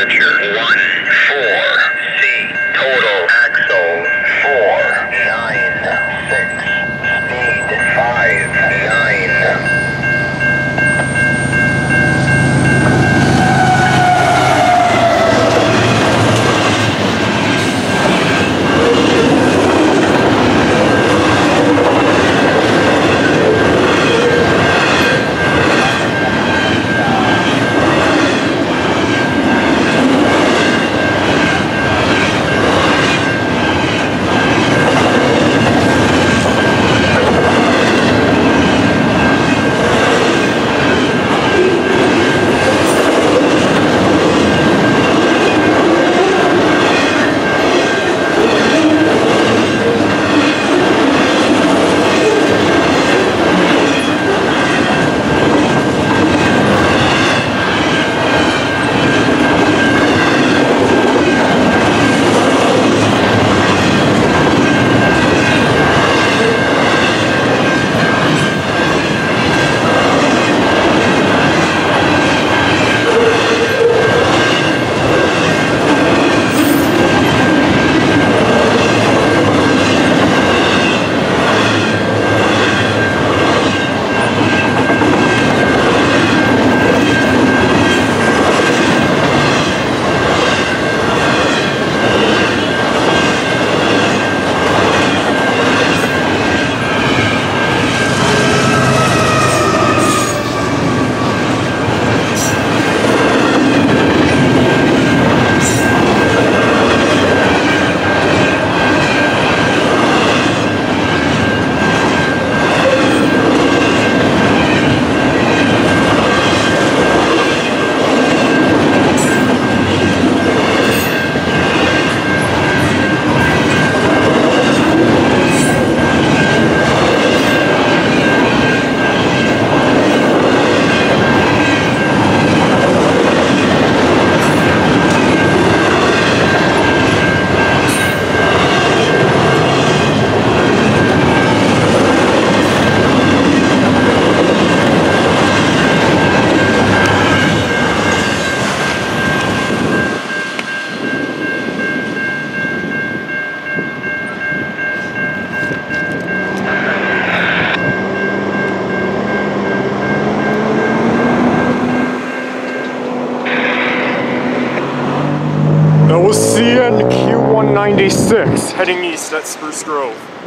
temperature 1. 96 heading east at Spruce Grove.